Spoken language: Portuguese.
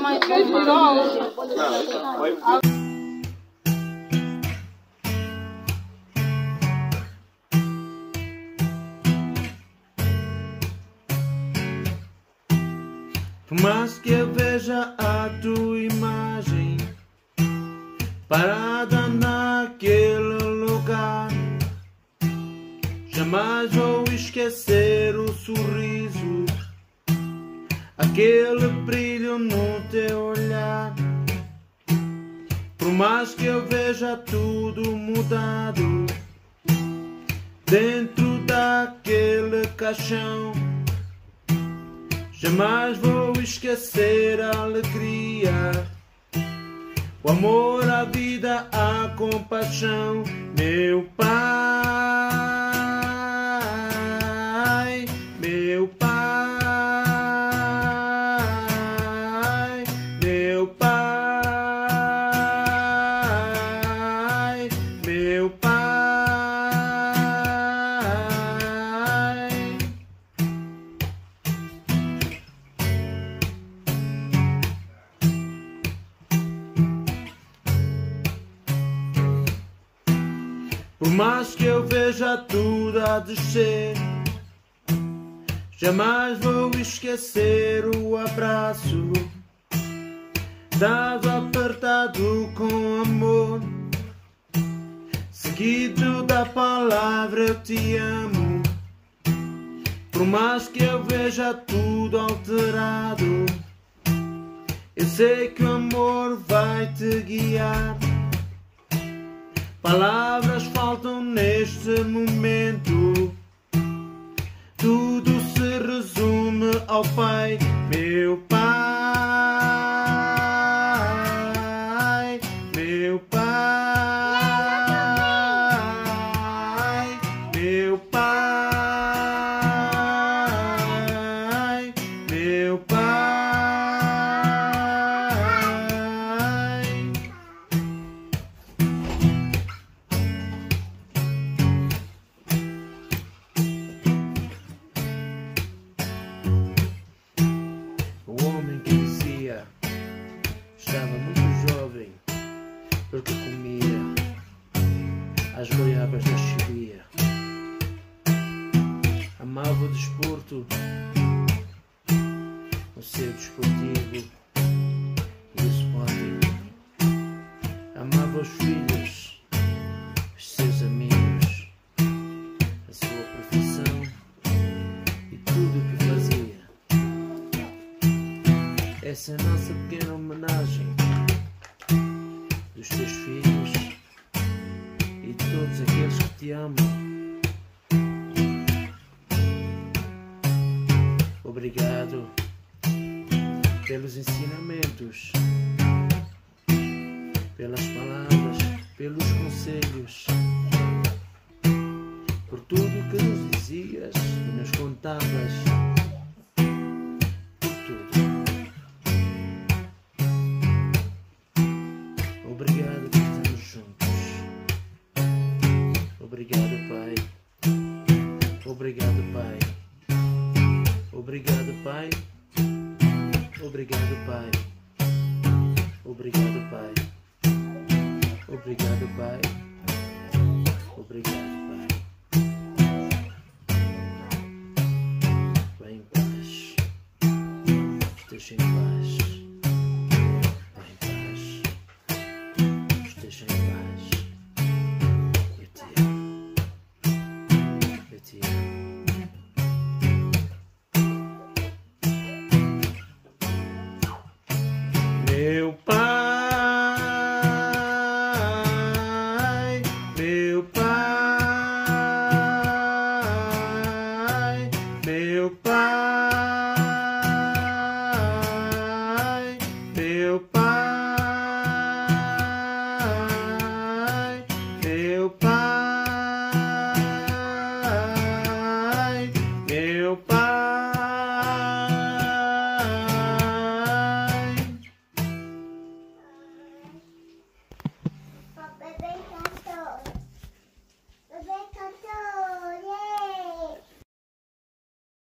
mais mais que eu veja a tua imagem parada naquele lugar, jamais vou esquecer o sorriso, aquele brilho no teu olhar. Por mais que eu veja tudo mudado dentro daquele caixão. Jamais vou esquecer a alegria, o amor, a vida, a compaixão, meu pai, Por mais que eu veja tudo a descer, jamais vou esquecer o abraço dado apertado com amor, seguido da palavra eu te amo. Por mais que eu veja tudo alterado, eu sei que o amor vai te guiar. Palavras faltam neste momento. Tudo se resume ao Pai, meu Pai, meu Pai, porque comia as goiabas da chibia. Amava o desporto, o seu desportivo e o sporting. Amava os filhos, os seus amigos, a sua profissão e tudo o que fazia. Essa é a nossa pequena homenagem te amam. Obrigado pelos ensinamentos, pelas palavras, pelos conselhos, por tudo que nos dizias e nos contavas. Pai. Obrigado, Pai. Obrigado, Pai. Obrigado, Pai. Obrigado, Pai. Obrigado, Pai. Vai em paz. Esteja em paz.